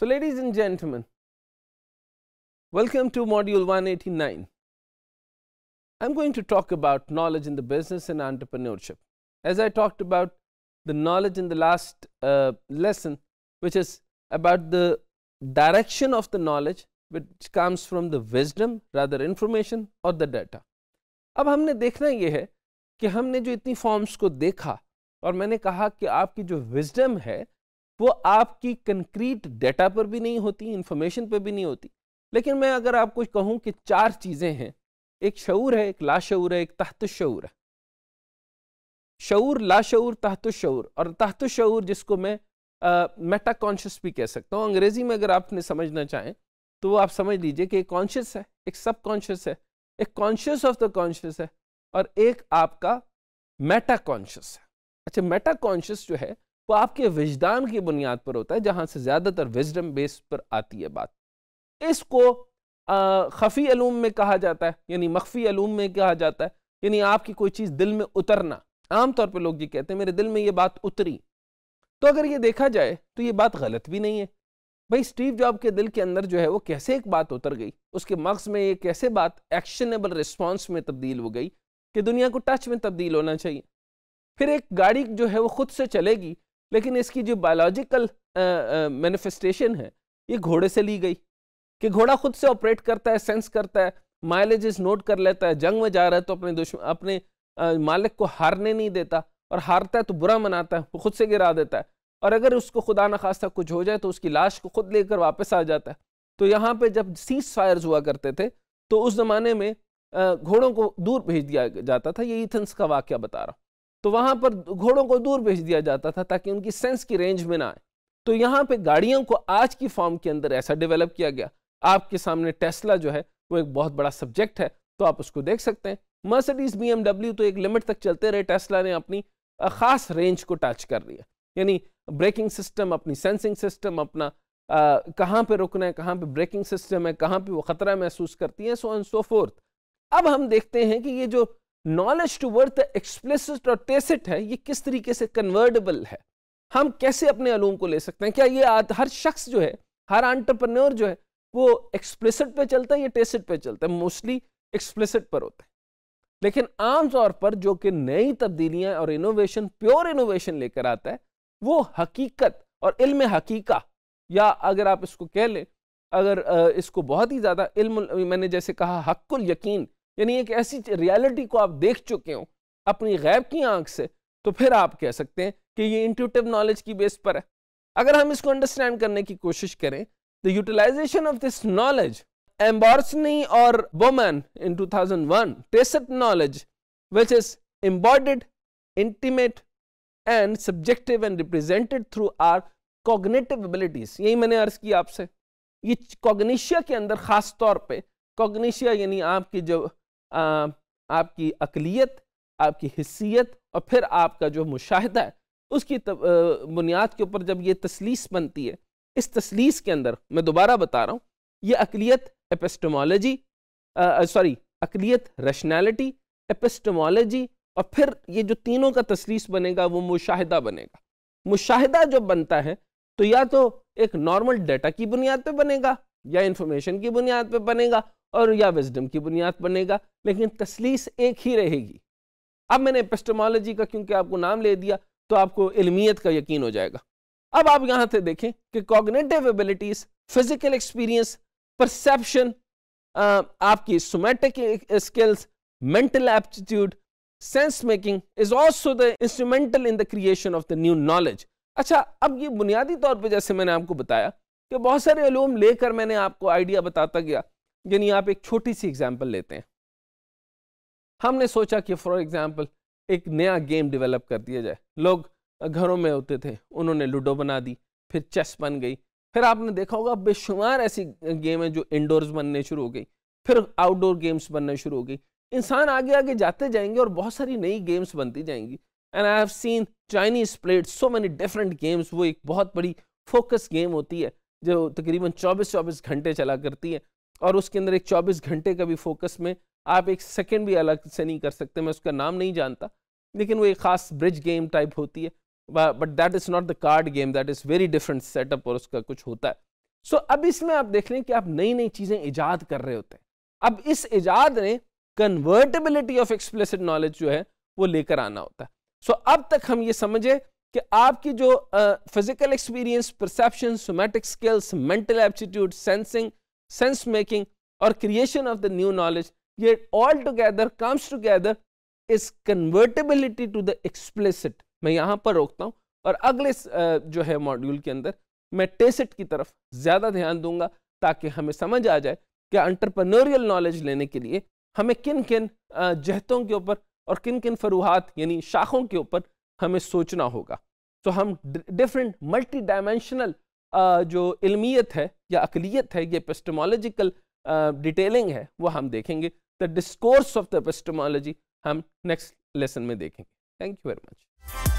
So ladies and gentlemen, welcome to module 189. I am going to talk about knowledge in the business and entrepreneurship. As I talked about the knowledge in the last uh, lesson, which is about the direction of the knowledge which comes from the wisdom rather information or the data. अब हमने देखना ये है कि हमने जो इतनी forms को देखा और मैंने कहा कि आपकी जो विजडम है वो आपकी कंक्रीट डेटा पर भी नहीं होती इंफॉर्मेशन पर भी नहीं होती। लेकिन मैं अगर आपको कहूँ कि चार चीज़ें हैं, एक शूर है, एक लाशूर है, एक तहत शूर है। शूर लाशूर तहत शूर और तहत शूर जिसको मैं मेटा कॉन्शियस भी कह सकता हूँ। अंग्रेज़ी में अगर आपने समझना चाहें तो वो आप समझ लीजिए कि एक कॉन्शियस है, एक सब कॉन्शियस है, एक कॉन्शियस ऑफ़ द कॉन्शियस है, और एक आपका मेटा कॉन्शियस है। अच्छा मेटा कॉन्शियस जो है वो आपके विजदान की बुनियाद पर होता है, जहाँ से ज़्यादातर विजडम बेस पर आती है बात। इसको खफी अलूम में कहा जाता है, यानी मख्फी अलूम में कहा जाता है, यानी आपकी कोई चीज़ दिल में उतरना। आमतौर पर लोग ये कहते हैं, मेरे दिल में ये बात उतरी। तो अगर ये देखा जाए तो ये बात गलत भी नहीं है। भाई, स्टीव जॉब के दिल के अंदर जो है, वो कैसे एक बात उतर गई? उसके मग्ज में ये कैसे बात एक्शनेबल रिस्पॉन्स में तब्दील हो गई कि दुनिया को टच में तब्दील होना चाहिए? फिर एक गाड़ी जो है, वो खुद से चलेगी लेकिन इसकी जो बायोलॉजिकल मैनिफेस्टेशन है ये घोड़े से ली गई कि घोड़ा खुद से ऑपरेट करता है सेंस करता है माइलेजेस नोट कर लेता है जंग में जा रहा है तो अपने दुश्मन अपने आ, मालिक को हारने नहीं देता और हारता है तो बुरा मनाता है वो खुद से गिरा देता है और अगर उसको खुदा न खास्ता कुछ हो जाए तो उसकी लाश को खुद लेकर वापस आ जाता है। तो यहाँ पे जब सीज फायर्स हुआ करते थे तो उस ज़माने में घोड़ों को दूर भेज दिया जाता था ये ईथन्स का वाक्य बता रहा तो वहाँ पर घोड़ों को दूर भेज दिया जाता था ताकि उनकी सेंस की रेंज में ना आए। तो यहाँ पे गाड़ियों को आज की फॉर्म के अंदर ऐसा डेवलप किया गया। आपके सामने टेस्ला जो है, वो एक बहुत बड़ा सब्जेक्ट है तो आप उसको देख सकते हैं। मर्सिडीज बी तो एक लिमिट तक चलते रहे, टेस्ला ने अपनी ख़ास रेंज को टच कर लिया। यानी ब्रेकिंग सिस्टम, अपनी सेंसिंग सिस्टम, अपना कहाँ पे रुकना है, कहाँ पे ब्रेकिंग सिस्टम है, कहाँ पे वो ख़तरा महसूस करती है सो एंड सो फोर्थ अब हम देखते हैं कि ये जो नॉलेज टू वर्थ एक्सप्लिसिट और टेसिट है, ये किस तरीके से कन्वर्टेबल है? हम कैसे अपने अलूम को ले सकते हैं? क्या ये हर शख्स जो है, हर आंट्रप्रन्योर जो है, वो एक्सप्लिसिट पे चलता है या टेसिट पे चलता है? मोस्टली एक्सप्लिसिट पर होता है। लेकिन आमतौर पर जो कि नई तब्दीलियाँ और इनोवेशन प्योर इनोवेशन लेकर आता है, वो हकीकत और इल्म हकीका, या अगर आप इसको कह लें, अगर इसको बहुत ही ज़्यादा इल्म, मैंने जैसे कहा हक्कुल यकीन यानी एक ऐसी रियलिटी को आप देख चुके हो अपनी गैब की आँख से तो फिर आप कह सकते हैं कि ये इंट्यूटिव नॉलेज की बेस पर है। अगर हम इसको अंडरस्टैंड करने की कोशिश करें the utilization of this knowledge Ambrosini और Bowman in 2001 tacit knowledge, which is embodied, intimate and subjective and represented through our cognitive abilities, यही मैंने अर्ज़ किया आपसे। ये कॉग्निशिया के अंदर खास तौर पे कॉग्निशिया यानी आपकी जो आ, आपकी अकलीत आपकी हिस्सियत और फिर आपका जो मुशाहिदा है उसकी बुनियाद के ऊपर जब ये तसलीस बनती है इस तसलीस के अंदर मैं दोबारा बता रहा हूँ ये अकलीत एपिस्टमोलॉजी सॉरी अकलीत रैशनैलिटी एपिस्टमोलॉजी और फिर ये जो तीनों का तसलीस बनेगा वो मुशाहिदा बनेगा। मुशाहिदा जब बनता है तो या तो एक नॉर्मल डाटा की बुनियाद पे बनेगा या इंफॉर्मेशन की बुनियाद पे बनेगा और या विजडम की बुनियाद बनेगा, लेकिन तसलीस एक ही रहेगी। अब मैंने एपिस्टमोलॉजी का, क्योंकि आपको नाम ले दिया तो आपको इल्मियत का यकीन हो जाएगा। अब आप यहाँ से देखें कि cognitive abilities physical experience perception आपकी somatic skills mental aptitude sense making is also the instrumental in the creation of the new knowledge अच्छा अब ये बुनियादी तौर पे जैसे मैंने आपको बताया कि बहुत सारे अलूम लेकर मैंने आपको आइडिया बताता गया यानी आप एक छोटी सी एग्जांपल लेते हैं। हमने सोचा कि फॉर एग्जांपल एक नया गेम डेवलप कर दिया जाए। लोग घरों में होते थे, उन्होंने लूडो बना दी, फिर चेस बन गई। फिर आपने देखा होगा, बेशुमार ऐसी गेम है जो इंडोर्स बनने शुरू हो गई, फिर आउटडोर गेम्स बनना शुरू हो गई। इंसान आगे आगे जाते जाएँगे और बहुत सारी नई गेम्स बनती जाएँगी। And I have seen Chinese played so many different games वो एक बहुत बड़ी फोकस गेम होती है, जो तकरीबन 24-24 घंटे चला करती है। और उसके अंदर एक 24 घंटे का भी फोकस में आप एक सेकंड भी अलग से नहीं कर सकते मैं उसका नाम नहीं जानता लेकिन वो एक ख़ास ब्रिज गेम टाइप होती है। But that is not the card game that is very different setup और उसका कुछ होता है। सो so, अब इसमें आप देख लें कि आप नई नई चीज़ें ईजाद कर रहे होते हैं। अब इस ईजाद ने कन्वर्टेबिलिटी ऑफ़ एक्सप्लिसिट नॉलेज जो है वो लेकर आना होता है। सो so, अब तक हम ये समझे कि आपकी जो physical experience perception somatic skills mental aptitude sensing sense making और creation of the new knowledge ये all together comes together is convertibility to the explicit मैं यहाँ पर रोकता हूँ और अगले जो है मॉड्यूल के अंदर मैं टेसिट की तरफ़ ज़्यादा ध्यान दूँगा ताकि हमें समझ आ जाए कि अंटरप्रनोरियल नॉलेज लेने के लिए हमें किन किन जहतों के ऊपर और किन किन फरूहात यानी शाखों के ऊपर हमें सोचना होगा। तो हम डिफरेंट मल्टी डायमेंशनल जो इलमियत है या अकलीत है, ये पेस्टमोलॉजिकल डिटेलिंग है, वो हम देखेंगे। The discourse of the epistemology हम नेक्स्ट लेसन में देखेंगे। Thank you very much